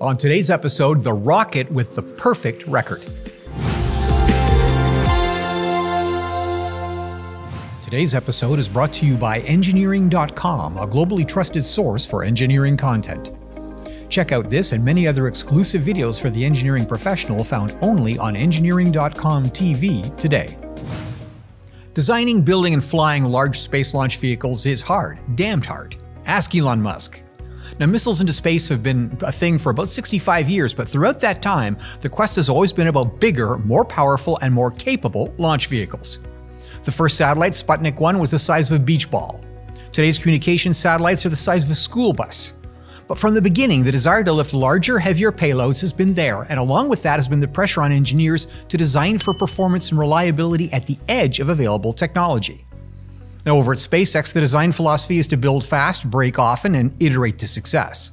On today's episode, the rocket with the perfect record. Today's episode is brought to you by Engineering.com, a globally trusted source for engineering content. Check out this and many other exclusive videos for the engineering professional found only on Engineering.com TV today. Designing, building, and flying large space launch vehicles is hard, damned hard. Ask Elon Musk. Now, missiles into space have been a thing for about 65 years, but throughout that time, the quest has always been about bigger, more powerful, and more capable launch vehicles. The first satellite, Sputnik 1, was the size of a beach ball. Today's communication satellites are the size of a school bus. But from the beginning, the desire to lift larger, heavier payloads has been there, and along with that has been the pressure on engineers to design for performance and reliability at the edge of available technology. Now, over at SpaceX, the design philosophy is to build fast, break often, and iterate to success.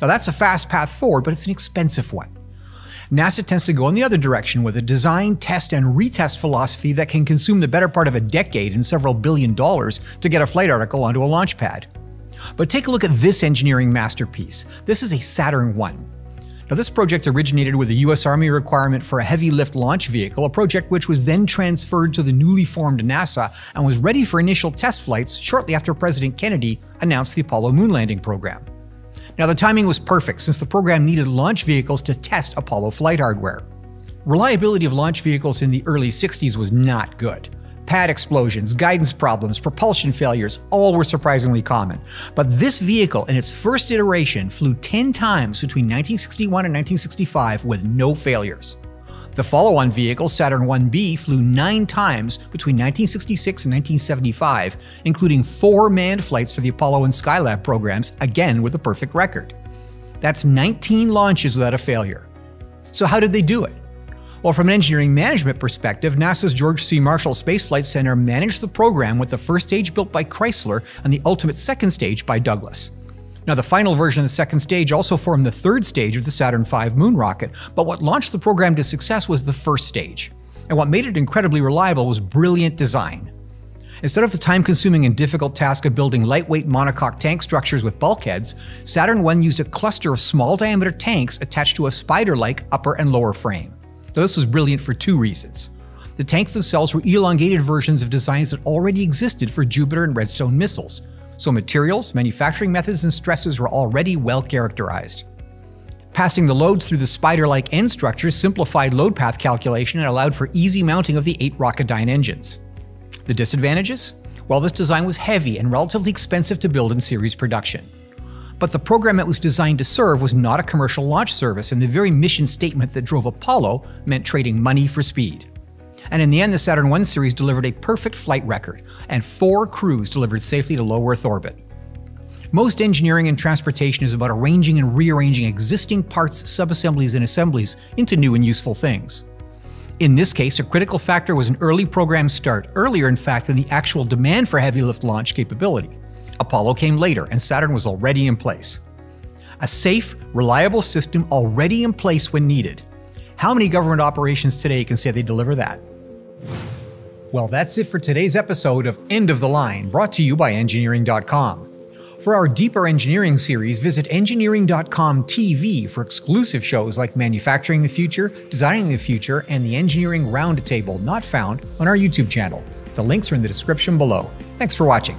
Now, that's a fast path forward, but it's an expensive one. NASA tends to go in the other direction with a design, test, and retest philosophy that can consume the better part of a decade and several billion dollars to get a flight article onto a launch pad. But take a look at this engineering masterpiece. This is a Saturn I. Now, this project originated with a U.S. Army requirement for a heavy lift launch vehicle, a project which was then transferred to the newly formed NASA and was ready for initial test flights shortly after President Kennedy announced the Apollo moon landing program. Now, the timing was perfect since the program needed launch vehicles to test Apollo flight hardware. Reliability of launch vehicles in the early 60s was not good. Pad explosions, guidance problems, propulsion failures, all were surprisingly common. But this vehicle, in its first iteration, flew 10 times between 1961 and 1965 with no failures. The follow on vehicle, Saturn 1B, flew nine times between 1966 and 1975, including four manned flights for the Apollo and Skylab programs, again with a perfect record. That's 19 launches without a failure. So, how did they do it? Well, from an engineering management perspective, NASA's George C. Marshall Space Flight Center managed the program with the first stage built by Chrysler and the ultimate second stage by Douglas. Now, the final version of the second stage also formed the third stage of the Saturn V moon rocket, but what launched the program to success was the first stage. And what made it incredibly reliable was brilliant design. Instead of the time consuming and difficult task of building lightweight monocoque tank structures with bulkheads, Saturn I used a cluster of small diameter tanks attached to a spider like upper and lower frame. Now, this was brilliant for two reasons. The tanks themselves were elongated versions of designs that already existed for Jupiter and Redstone missiles, so materials, manufacturing methods, and stresses were already well characterized. Passing the loads through the spider-like end structures simplified load path calculation and allowed for easy mounting of the eight Rocketdyne engines. The disadvantages? Well, this design was heavy and relatively expensive to build in series production. But the program it was designed to serve was not a commercial launch service, and the very mission statement that drove Apollo meant trading money for speed. And in the end, the Saturn I series delivered a perfect flight record, and four crews delivered safely to low Earth orbit. Most engineering and transportation is about arranging and rearranging existing parts, subassemblies, and assemblies into new and useful things. In this case, a critical factor was an early program start, earlier in fact than the actual demand for heavy lift launch capability. Apollo came later, and Saturn was already in place. A safe, reliable system already in place when needed. How many government operations today can say they deliver that? Well, that's it for today's episode of End of the Line, brought to you by Engineering.com. For our deeper engineering series, visit Engineering.com TV for exclusive shows like Manufacturing the Future, Designing the Future, and the Engineering Roundtable, not found on our YouTube channel. The links are in the description below. Thanks for watching.